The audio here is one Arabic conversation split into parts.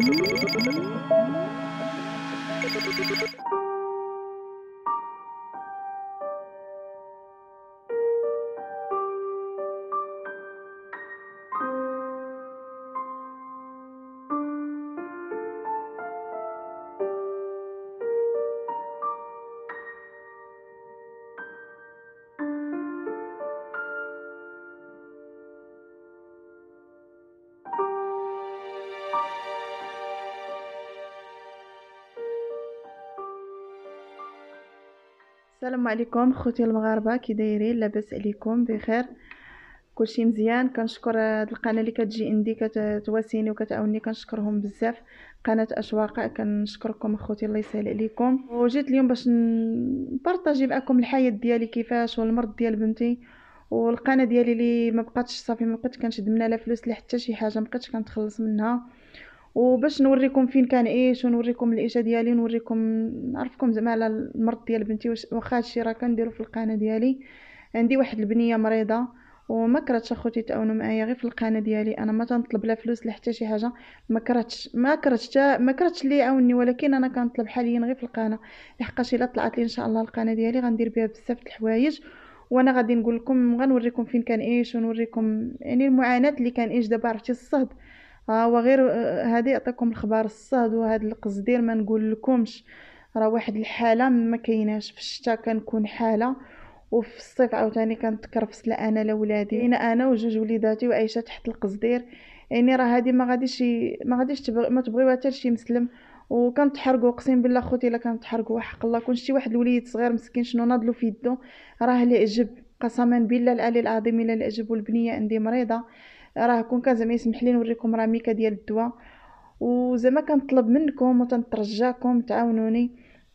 Thank you. السلام عليكم خوتي المغاربة كي دايرين لاباس عليكم بخير. كلشي مزيان كنشكر هاد القناة اللي كتجي عندي كتواسيني وكتعاوني كنشكرهم بزاف. قناة أشواق كنشكركم اخوتي الله يسهل عليكم. وجيت اليوم باش نبارطاجي معكم الحياة ديالي كيفاش والمرض ديال بنتي. والقناة ديالي اللي ما بقاتش صافي ما بقيتش كنشد منها لا فلوس لا حتى شي حاجة ما بقيتش كنتخلص منها. وباش نوريكم فين كنعيش ونوريكم العيشه ديالي ونوريكم نعرفكم زعما على المرض ديال بنتي واخا هادشي راه كنديرو في القناة ديالي. عندي واحد البنية مريضة وما كرهتش أخوتي تعاونوا معايا غير في القناة ديالي. أنا ما تنطلب لا فلوس لا حتى شي حاجة. ما كرهتش ما كرهتش ما كرهتش اللي يعاونني ولكن أنا كنطلب حاليا غير في القناة. لحقاش إلا طلعت لي إن شاء الله القناة ديالي غندير بها بزاف الحوايج. وأنا غادي نقول لكم غنوريكم فين كنعيش ونوريكم يعني المعاناة اللي كنعيش دابا عرفتي الصهد. ها هو غير هذه يعطيكم الخبر الصهد وهذا القصدير ما نقول لكمش راه واحد الحالة ما كايناش في الشتاء كنكون حالة وفي الصيف عاوتاني كنتكرفس لا أنا لا ولادي أنا أنا وجوج وليداتي وعايشة تحت القصدير. يعني راه هذه ما غاديش ما غاديش ما تبغيوها حتى شي مسلم. وكنتحرقوا اقسم بالله خوتي إلا كنتحرقوا حق الله. كون شي واحد الوليد صغير مسكين شنو ناضلو في يدو راه العجب قسما بالله العلي العظيم إلا العجب والبنيه عندي مريضة. راه كون كان زعما يسمح لي نوريكم ميكا ديال الدواء. وزعما كنطلب منكم وتنترجاكم تعاونوني.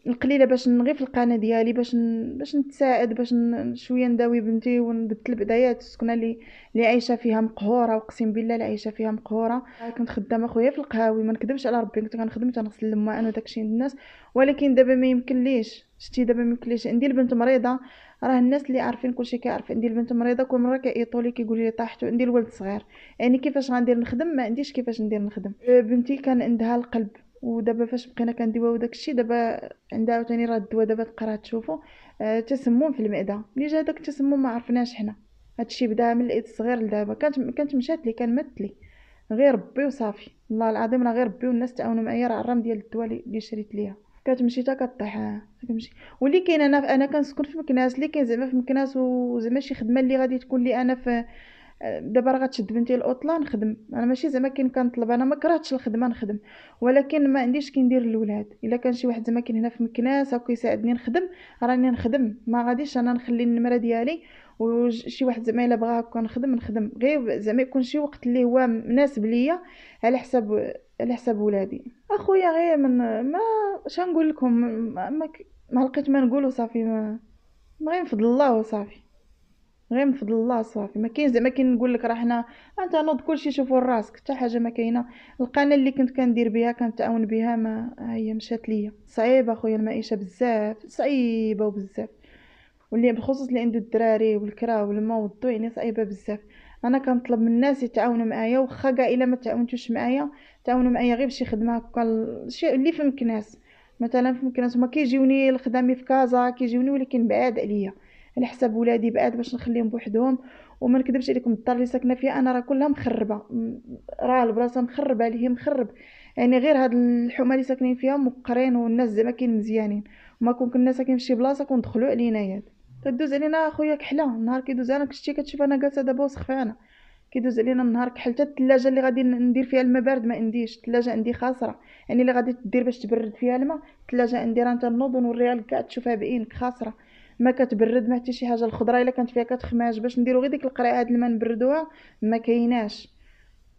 القليله باش نغي في القناة ديالي باش ن... باش نتساعد باش ن... شوية نداوي بنتي ونبدل بدايات السكنة اللي اللي عايشة فيها مقهورة وقسم بالله اللي عايشة فيها مقهورة. كنت خدامة خويا في القهاوي ما نكذبش على ربي كنت كنخدم تنغسل الماء وداكشي الناس. ولكن دابا ما يمكنليش شتي دابا ما يمكنليش. عندي البنت مريضة راه الناس اللي عارفين كلشي كيعرف عندي البنت مريضه كل مرة كيعيطوا لي كيقولوا لي طاحت وعندي الولد صغير. يعني كيفاش غندير نخدم؟ ما عنديش كيفاش ندير نخدم. أه، بنتي كان عندها القلب ودابا فاش بقينا كنديوها وداكشي دابا عندها عاوتاني راه الدواء دابا تقرا تشوفوا أه تسمم في المعدة. ملي جا داك التسمم ما عرفناش حنا. هادشي بدا من الايد الصغير لدابا. كانت كانت مشات لي كان مات لي. غير ربي وصافي. والله العظيم راه غير ربي والناس تعاونوا معايا راه الرام ديال الدواء اللي شريت ليها. كتمشي حتى كطيح كتمشي. واللي كاين أنا أنا كنسكن في مكناس اللي كاين زعما في مكناس وزعما شي خدمة اللي غادي تكون لي أنا في دابا راه غتشد بنتي الاوطلا نخدم. أنا ماشي زعما كاين كنطلب أنا ما كرهتش الخدمة نخدم. ولكن ما عنديش كي ندير الاولاد إلا كان شي واحد زعما كاين هنا في مكناس هاكا يساعدني نخدم راني نخدم. ما غاديش أنا نخلي النمرة ديالي وشي واحد زعما إلا بغا هكا نخدم نخدم. غير زعما يكون شي وقت اللي هو مناسب ليا على حساب على حساب ولادي. أخويا غير من ما شنقول لكم؟ ما, ما, ما لقيت ما نقول وصافي ما غير من فضل الله وصافي. غير من فضل الله صافي ما كاين زعما كي نقول لك راه حنا أنت نوض كلشي شوفوا راسك. حتى حاجة ما كاينة. القناة اللي كنت كندير بها كنتعاون بها ما هي مشات ليا. صعيبة أخويا المعيشة بزاف صعيبة وبزاف. واللي بخصوص اللي عنده الدراري والكرا والماء والضو يعني صعيبة بزاف. أنا كنطلب من الناس يتعاونوا معايا واخا كاع الا ما تعاونتوش معايا تعاونوا معايا غير بشي خدمه هكا شي اللي في مكناس مثلا في مكناس هما كيجيوني الخدامي في كازا كيجيوني ولكن بعاد عليا على حساب ولادي بعاد باش نخليهم بوحدهم وما نكذبش عليكم الدار اللي ساكنة فيها أنا راه كلها مخربة راه البلاصة مخربة عليه مخرب. يعني غير هاد الحومة اللي ساكنين فيها مقرين والناس زعما كاين مزيانين. وما كون كنا ساكنين في شي بلاصة كندخلوا علينا ياد. كدوز علينا خويا كحلة نهار كيدوز أنا كشتي كتشوف أنا جالسة دابا وسخفانه كيدوز علينا النهار كحل حتى الثلاجة اللي غادي ندير فيها الماء بارد ما عنديش الثلاجة عندي خاسرة. يعني اللي غادي دير باش تبرد فيها الماء الثلاجة عندي راه تنوض ونوريها لك كاع تشوفها بعينك خاسرة. ما كتبرد ما حتى شي حاجة الخضرة إلا كانت فيها كتخماج باش نديرو غير ديك القرعة هاد الماء نبردوها ما كايناش.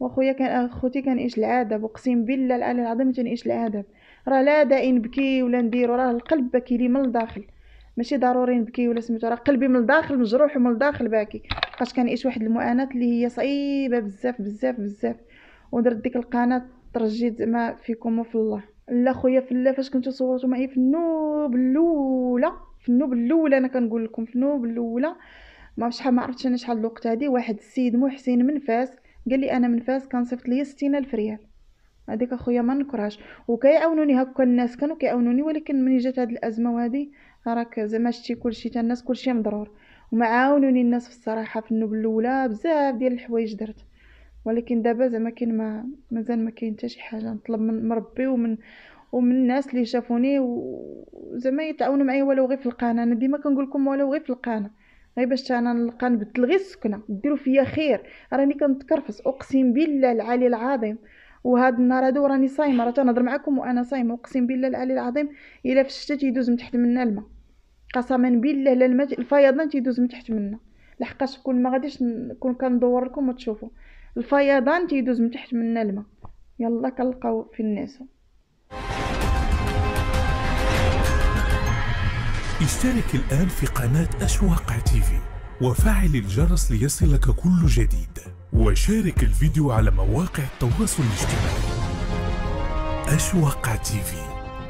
وخويا كان أخوتي كنعيش العذاب أقسم بالله العلي العظيم تنعيش العذاب راه لا داعي نبكي ولا نديرو راه القلب باكي لي من الداخل. ماشي ضروري نبكي ولا سميتو راه قلبي من الداخل مجروح ومن الداخل باكي. بقاش كنعيش واحد المعاناة اللي هي صعيبة بزاف بزاف بزاف. ودرت ديك القناة ترجيت زعما فيكم وفي الله. لا خويا في الله فاش كنتو صورتو معايا في النوب الأولى في النوب الأولى أنا كنقول لكم في النوب الأولى. ما شحال ما عرفتش أنا شحال الوقت هادي. واحد السيد محسن من فاس قال لي أنا من فاس كنصيفط ليا ستين ألف ريال. هذيك اخويا ما نكرهاش وكيعاونوني هكا الناس كانوا كيعاونوني ولكن ملي جات هاد الأزمة وهذه راك زعما شتي كلشي تا الناس كلشي مضرور. وما عاونوني الناس في الصراحة في النوبه الأولى بزاف ديال الحوايج درت. ولكن دابا زعما كاين ما مازال ما كاين حتى شي حاجة. نطلب من ربي ومن ومن الناس اللي شافوني وزعما يتعاونوا معايا ولو غير في القناة. أنا ديما كنقول لكم ولو غير في القناة. غير باش أنا نلقى نبدل غير السكنة. ديروا فيا خير. راني كنتكرفس. أقسم بالله العلي العظيم. وهاد النهار هادو راني صايمة. راه تنهضر معكم وأنا صايمة. أقسم بالله العلي العظيم. إلا في الشتا تيدوز من تحت منا الماء. قسما بالله لا الفيضان تيدوز من تحت منا. لحقاش كون ما غاديش نكون كندور لكم وتشوفوا. الفيضان تيدوز من تحت منا الماء. يلا كنلقاو في الناس. اشترك الآن في قناة أشواق تيفي وفعل الجرس ليصلك كل جديد. وشارك الفيديو على مواقع التواصل الاجتماعي. أشواق تيفي.